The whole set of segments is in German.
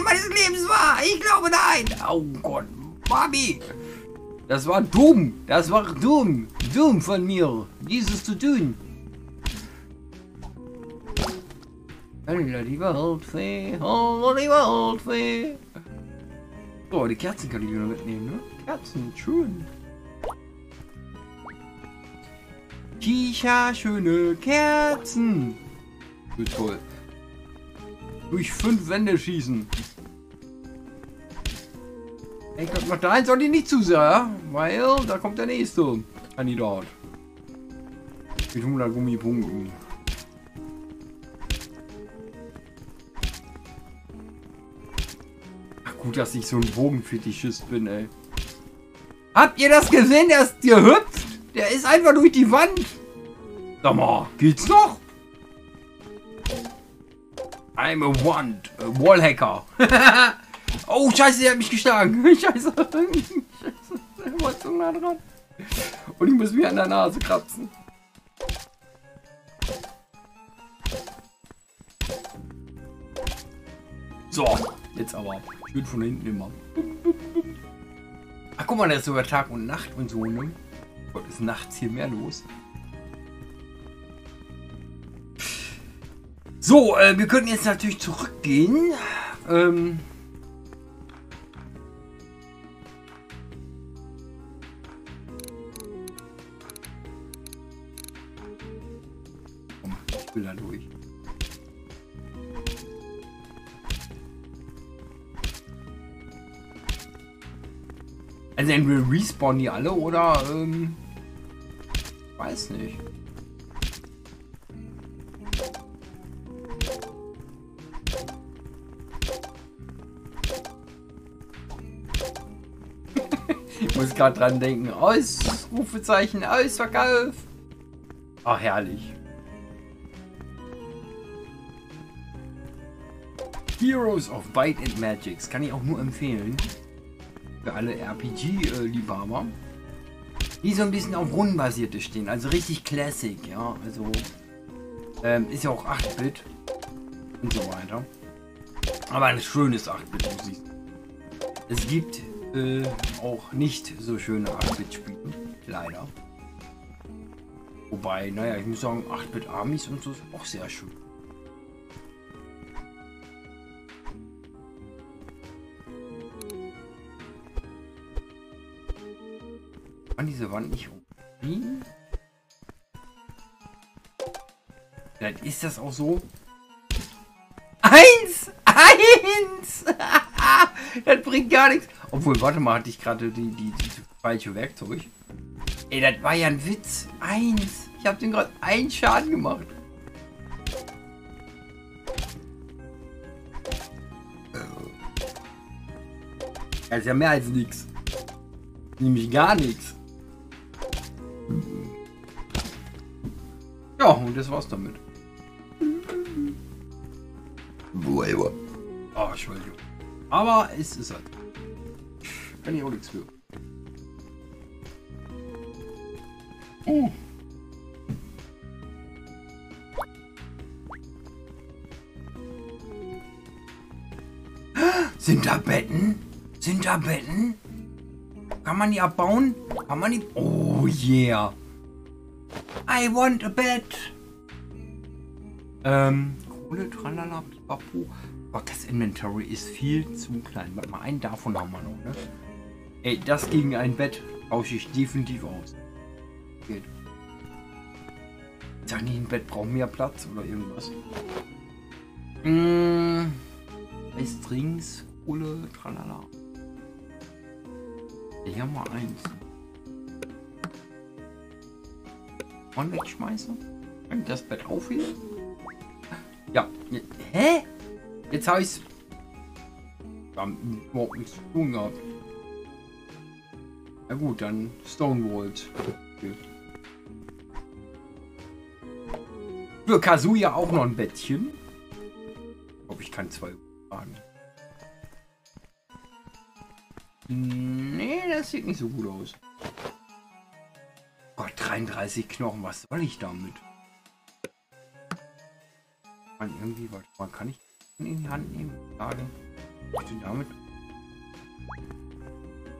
Idee meines Lebens war. Ich glaube nein. Oh Gott, Mami. Das war dumm. Das war dumm. Dumm von mir, dieses zu tun. Die Waldfee. Hallo, Waldfee. Oh, die Kerzen kann ich wieder mitnehmen, ne? Kerzen, schön. Kicha, schöne Kerzen. Toll. Durch fünf Wände schießen. Ich glaube, noch dahin soll ich nicht zu sehr, weil da kommt der nächste Kandidat. Mit 100 Gummipunkten. Ach gut, dass ich so ein Bogenfetischist bin, ey. Habt ihr das gesehen? Der ist gehüpft. Der ist einfach durch die Wand. Sag mal, geht's noch? I'm a Wand, a Wallhacker. oh, scheiße, der hat mich geschlagen. Scheiße. scheiße. Der war zu nah dran. Und ich muss mir an der Nase kratzen. So, jetzt aber. Schön von hinten immer. Ach, guck mal, da ist sogar Tag und Nacht und so, ne? Gott, ist nachts hier mehr los. So, äh, wir können jetzt natürlich zurückgehen. Ähm Komm, ich will da durch. Also entweder respawnen die alle oder ähm, weiß nicht. Muss gerade dran denken. Ausrufezeichen, Ausverkauf. Ach, herrlich. Heroes of Bite and Magics. Kann ich auch nur empfehlen. Für alle RPG-Liebhaber. Die so ein bisschen auf Rundenbasierte stehen. Also richtig Classic, ja. Also ähm, ist ja auch 8-Bit. Und so weiter. Aber ein schönes 8-Bit, muss ich. Es gibt äh, auch nicht so schöne 8-Bit-Spiele. Leider. Wobei, naja, ich muss sagen, 8-Bit-Armies und so ist auch sehr schön. An diese Wand nicht umziehen? Vielleicht ist das auch so. Eins! Eins! das bringt gar nichts. Obwohl, warte mal, hatte ich gerade die, die, die falsche Werkzeug. Ey, das war ja ein Witz. Eins. Ich habe den gerade einen Schaden gemacht. Das ist ja mehr als nichts. Nämlich gar nichts. Ja, und das war's damit. Oh, Entschuldigung. Aber es ist halt. Kann ich auch nichts für. Oh. Sind da Betten? Sind da Betten? Kann man die abbauen? Kann man die... Oh yeah. I want a bed. Ähm, Kohle, tralala, papu. Gott, das Inventory ist viel zu klein. Warte mal, einen davon haben wir noch, ne? Ey, das gegen ein Bett tausche ich definitiv aus. Geht. Sag nicht, ein Bett braucht mehr Platz oder irgendwas. Mmh. Strings, Kohle, tralala. Hier haben wir eins. Und wegschmeißen? Ich das Bett aufheben? Ja. Hä? Jetzt habe ich es. überhaupt nichts zu tun gehabt. Na gut, dann Stonewalls. Okay. Für Kazuya auch noch ein Bettchen. Ich glaube, ich kann zwei fahren. Nee, das sieht nicht so gut aus. Gott, 33 Knochen, was soll ich damit? Man irgendwie, warte mal, kann ich in die Hand nehmen? Sagen. damit?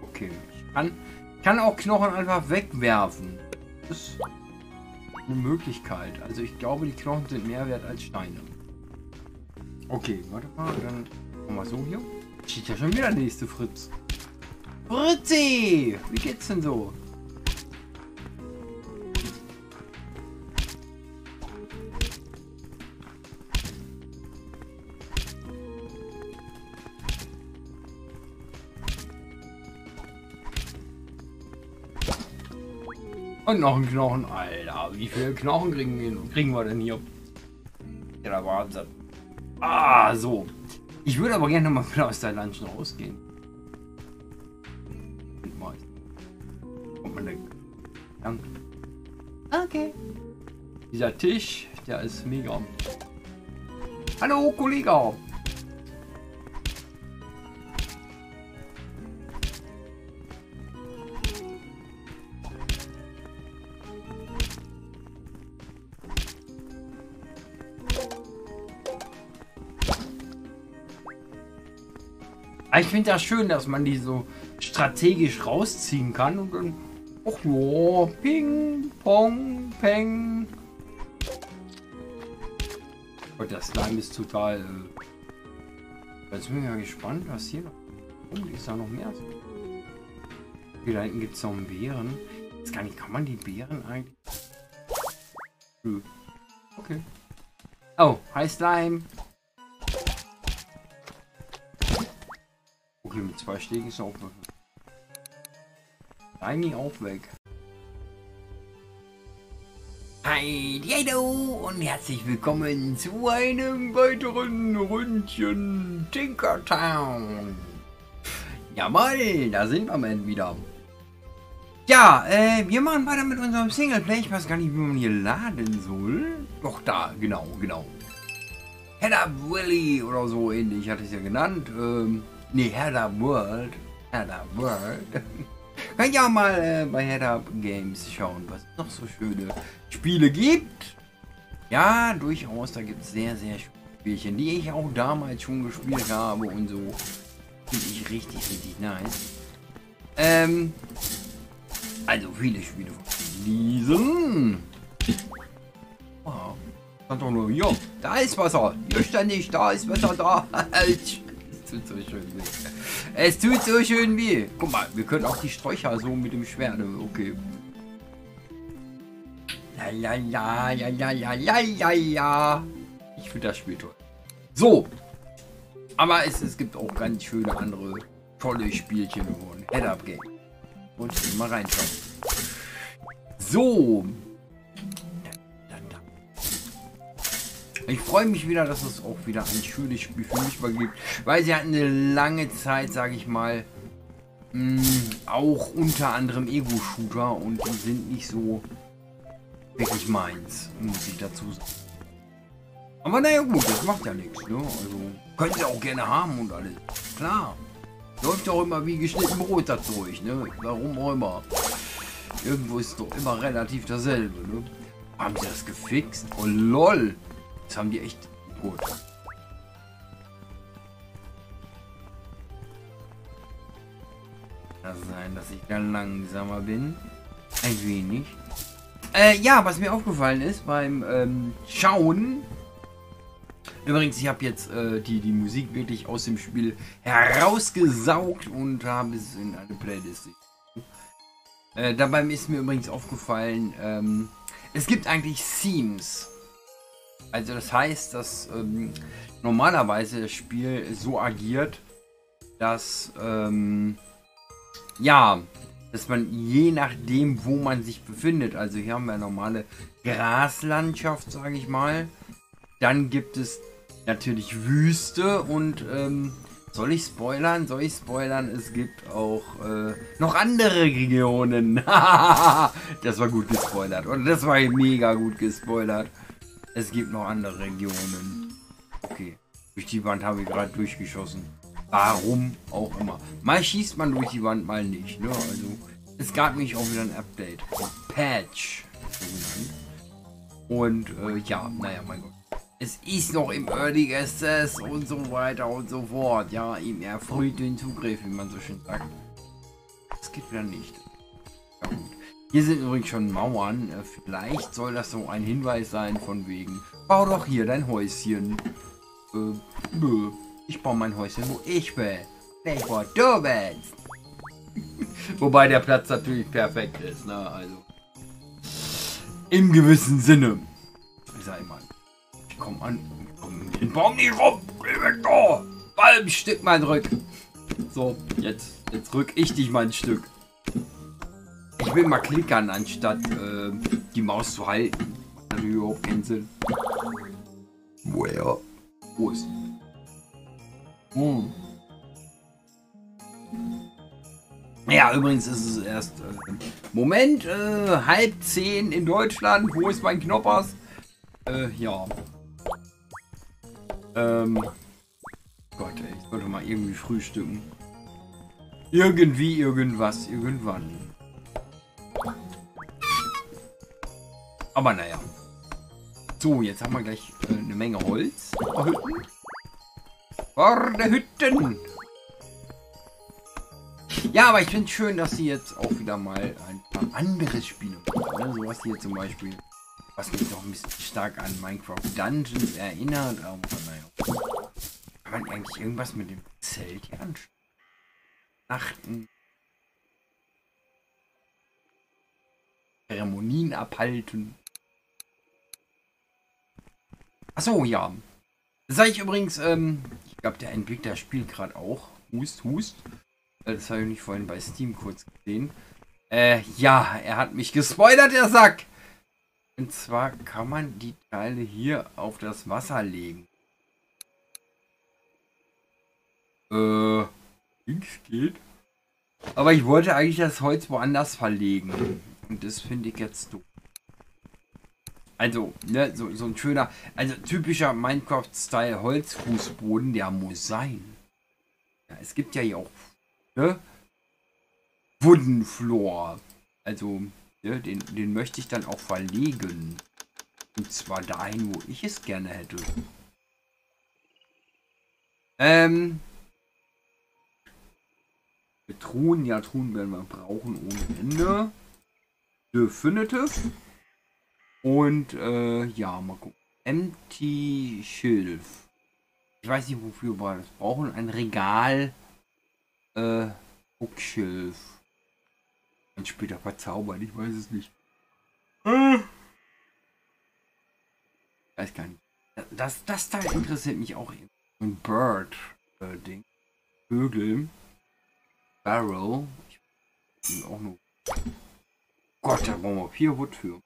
Okay. Ich kann, kann auch Knochen einfach wegwerfen. Das ist eine Möglichkeit. Also ich glaube, die Knochen sind mehr wert als Steine. Okay, warte mal, dann machen wir so hier. Steht ja schon wieder der nächste Fritz. Fritzi! Wie geht's denn so? Und noch ein Knochen. Alter, wie viele Knochen kriegen, kriegen wir denn hier? Ja, der Wahnsinn. Ah, so. Ich würde aber gerne mal wieder aus der Lunch rausgehen. Kommt man denn? Danke. Okay. Dieser Tisch, der ist mega. Hallo, Kollege. Ich finde das schön, dass man die so strategisch rausziehen kann und dann. Ach ja, ping, pong, peng. Und das Slime ist total. Äh, jetzt bin ich ja gespannt, was hier noch. Oh, ist da noch mehr? Okay, da hinten gibt es noch einen Bären. Jetzt gar nicht, kann man die Bären eigentlich. Okay. Oh, hi Slime. Okay, mit zwei Schlägen ist auch weg. Tiny auch weg. Hi, Diado und herzlich willkommen zu einem weiteren Ründchen Tinkertown. Jawoll, da sind wir mal wieder. Ja, äh, wir machen weiter mit unserem Singleplay. Ich weiß gar nicht, wie man hier laden soll. Doch, da, genau, genau. Head Up Willy oder so ähnlich hatte ich es ja genannt. Ähm, Nee, Head Up World. Head Up World. Könnt ihr auch mal äh, bei Head Up Games schauen, was es noch so schöne Spiele gibt. Ja, durchaus, da gibt es sehr, sehr Spielchen, die ich auch damals schon gespielt habe und so. Finde ich richtig, richtig nice. Ähm, also viele Spiele von diesen. Wow. Ja, da ist Wasser. Hier stand da ist Wasser da. tut so schön weh. Es tut so schön weh. Guck mal, wir können auch die Sträucher so mit dem Schwert. Ne, okay. La la la la la la la la. Ich finde das Spiel toll. So. Aber es, es gibt auch ganz schöne andere tolle Spielchen geworden. Head Up Game. Und immer reinschauen. So. Ich freue mich wieder, dass es auch wieder ein schönes Spiel für mich mal gibt, weil sie hatten eine lange Zeit, sage ich mal, mh, mm, auch unter anderem Ego-Shooter und die sind nicht so wirklich meins, muss ich dazu sagen. Aber naja gut, das macht ja nichts, ne? Also, könnt ihr auch gerne haben und alles. Klar. Läuft auch immer wie geschnitten Brot da durch, ne? Warum auch immer. Irgendwo ist doch immer relativ dasselbe, ne? Haben sie das gefixt? Oh lol. Das haben die echt gut. Kann sein, dass ich dann langsamer bin. Ein wenig. Äh, ja, was mir aufgefallen ist beim ähm, Schauen. Übrigens, ich habe jetzt äh, die, die Musik wirklich aus dem Spiel herausgesaugt und habe es in eine Playlist. Äh, dabei ist mir übrigens aufgefallen, ähm, es gibt eigentlich Themes. Also das heißt, dass ähm, normalerweise das Spiel so agiert, dass ähm, ja, dass man je nachdem, wo man sich befindet, also hier haben wir eine normale Graslandschaft, sage ich mal, dann gibt es natürlich Wüste und ähm, soll ich spoilern? Soll ich spoilern? Es gibt auch äh, noch andere Regionen. das war gut gespoilert. Und das war mega gut gespoilert. Es gibt noch andere Regionen. Okay. Durch die Wand habe ich gerade durchgeschossen. Warum auch immer. Mal schießt man durch die Wand, mal nicht. Ne? Also, es gab mich auch wieder ein Update. Patch. Und äh, ja, naja, mein Gott. Es ist noch im Early Access und so weiter und so fort. Ja, ihm erfrüht den Zugriff, wie man so schön sagt. Das geht wieder nicht. Ja, gut. Hier sind übrigens schon Mauern. Äh, vielleicht soll das so ein Hinweis sein von wegen. Bau doch hier dein Häuschen. Äh, nö. Ich baue mein Häuschen, wo ich will. Nicht wo du willst. Wobei der Platz natürlich perfekt ist, ne? Also. Im gewissen Sinne. Ich sag mal komm an. Komm den Baum nicht rum. Geh weg da. Ball ein Stück mal rück. So, jetzt, jetzt rück ich dich mal ein Stück. Ich will mal klickern, anstatt äh, die Maus zu halten. Natürlich überhaupt keinen Sinn. Woher? Wo ist hm. Ja, übrigens ist es erst äh, Moment, äh, halb zehn in Deutschland. Wo ist mein Knoppers? Äh, ja. Ähm. Gott, ey, ich sollte mal irgendwie frühstücken. Irgendwie, irgendwas, irgendwann. Aber naja. So, jetzt haben wir gleich äh, eine Menge Holz. Hütten. Hütten. Ja, aber ich finde es schön, dass sie jetzt auch wieder mal ein paar andere Spiele machen. Ne? So was hier zum Beispiel was mich doch ein bisschen stark an Minecraft Dungeons erinnert, aber naja. Kann man eigentlich irgendwas mit dem Zelt hier anschauen? Nachten. Zeremonien abhalten. Achso, ja. Das sage ich übrigens, ähm, ich glaube, der Entwickler spielt gerade auch. Hust, Hust. Äh, das habe ich nicht vorhin bei Steam kurz gesehen. Äh, ja, er hat mich gespoilert, der Sack. Und zwar kann man die Teile hier auf das Wasser legen. Äh, nichts geht. Aber ich wollte eigentlich das Holz woanders verlegen. Und das finde ich jetzt doof. Also, ne, so, so ein schöner, also typischer Minecraft-Style Holzfußboden, der muss sein. Ja, es gibt ja hier auch, ne? Wooden Floor. Also, ja, den, den möchte ich dann auch verlegen. Und zwar dahin, wo ich es gerne hätte. Ähm. Truhen, ja, Truhen werden wir brauchen ohne Ende. Definitive. Und, äh, ja, mal gucken. Empty Schilf. Ich weiß nicht, wofür wir das brauchen. Ein Regal. Äh, Bookshelf dann später verzaubern, ich weiß es nicht. Hm. Weiß gar nicht. Das, das Teil interessiert mich auch. Ein Bird-Ding. Äh, Vögel. Barrel. Ich auch nur. Gott, da brauchen wir vier Wood für.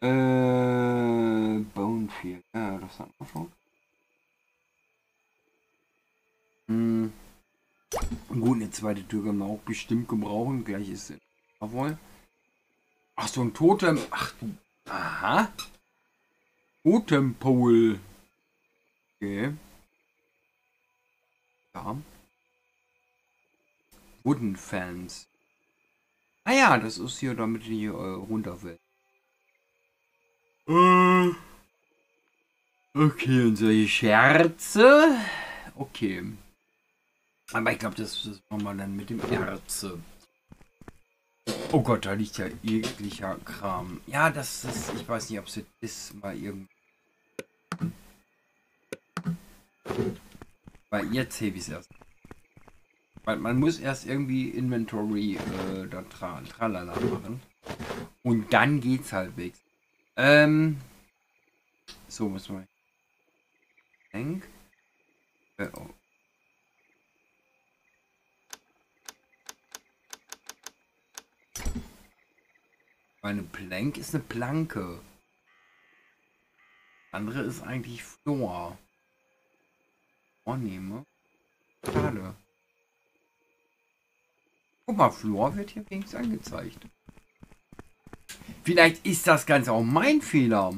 Äh, Bonefield. Ja, das haben wir schon. Hm. Gut, eine zweite Tür können wir auch bestimmt gebrauchen. Gleich ist es. Jawohl. Ach, so ein Totem. Ach du. Aha. Totempole. Okay. Ja. Wooden Fans. Ah ja, das ist hier, damit die hier äh, runter will. Äh. Okay, und solche Scherze. Okay. Aber ich glaube, das, das machen wir dann mit dem Erz. Oh Gott, da liegt ja jeglicher Kram. Ja, das ist, ich weiß nicht, ob es ist mal irgendwie. Weil jetzt hebe ich es erst. Weil man muss erst irgendwie Inventory äh, da tra tralala machen. Und dann geht's halbwegs. Ähm. So, muss man. Denk. Äh, oh. Eine Plank ist eine Planke. Andere ist eigentlich Flor. Vornehme. Schade. Guck mal, Flor wird hier wenigstens angezeigt. Vielleicht ist das Ganze auch mein Fehler.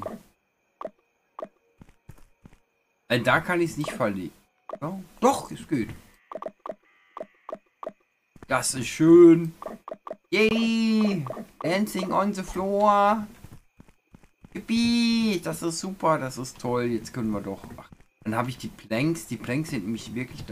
Äh, da kann ich es nicht verlegen. Ja, doch, es geht. Das ist schön. Yay! Dancing on the floor. Yippie! Das ist super, das ist toll. Jetzt können wir doch. Ach, dann habe ich die Planks. Die Planks sind nämlich wirklich